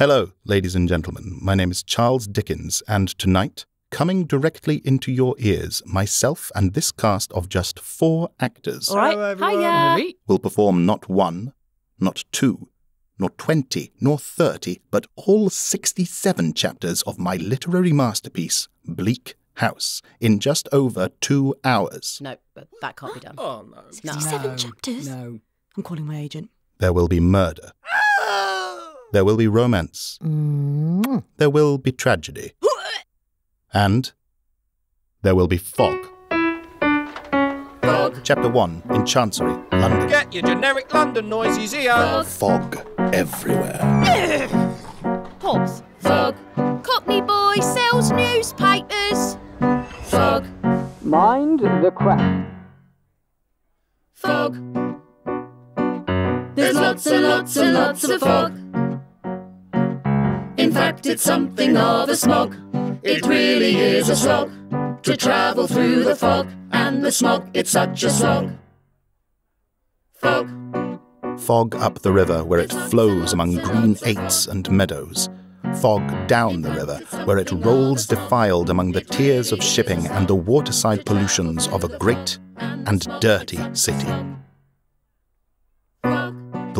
Hello, ladies and gentlemen. My name is Charles Dickens, and tonight, coming directly into your ears, myself and this cast of just four actors All right. Hiya. will perform not one, not two, nor twenty, nor thirty, but all sixty-seven chapters of my literary masterpiece, Bleak House, in just over two hours. No, but that can't be done. Oh no. No. Seven chapters. No. I'm calling my agent. There will be murder. There will be romance. Mm. There will be tragedy. And there will be fog. Fog. Chapter 1 in Chancery, London. Get your generic London noises here. Fog everywhere. Hobbs. Fog. Cockney boy sells newspapers. Fog. Mind the crap. Fog. There's lots and lots and lots of fog. In fact, it's something of a smog. It really is a slog to travel through the fog and the smog. It's such a slog. Fog. Fog up the river where it flows among green aits and meadows. Fog down the river where it rolls defiled among the tiers of shipping and the waterside pollutions of a great and dirty city.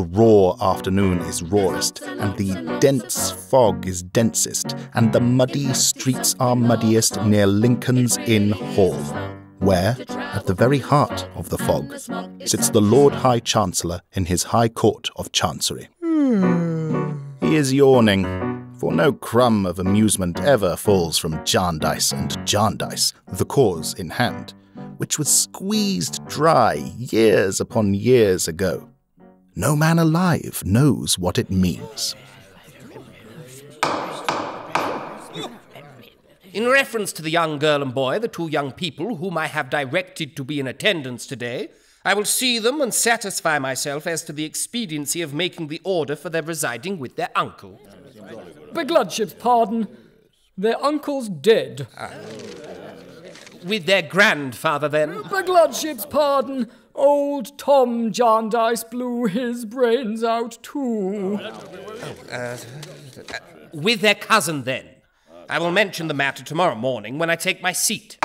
The raw afternoon is rawest, and the dense fog is densest, and the muddy streets are muddiest near Lincoln's Inn Hall, where, at the very heart of the fog, sits the Lord High Chancellor in his High Court of Chancery. Hmm. He is yawning, for no crumb of amusement ever falls from Jarndyce and Jarndyce, the cause in hand, which was squeezed dry years upon years ago. No man alive knows what it means. In reference to the young girl and boy, the two young people whom I have directed to be in attendance today, I will see them and satisfy myself as to the expediency of making the order for their residing with their uncle. Beg Lordship's pardon. Their uncle's dead. Ah with their grandfather then? The Lordship's pardon. Old Tom Jarndyce blew his brains out too. Oh, uh, with their cousin then. I will mention the matter tomorrow morning when I take my seat.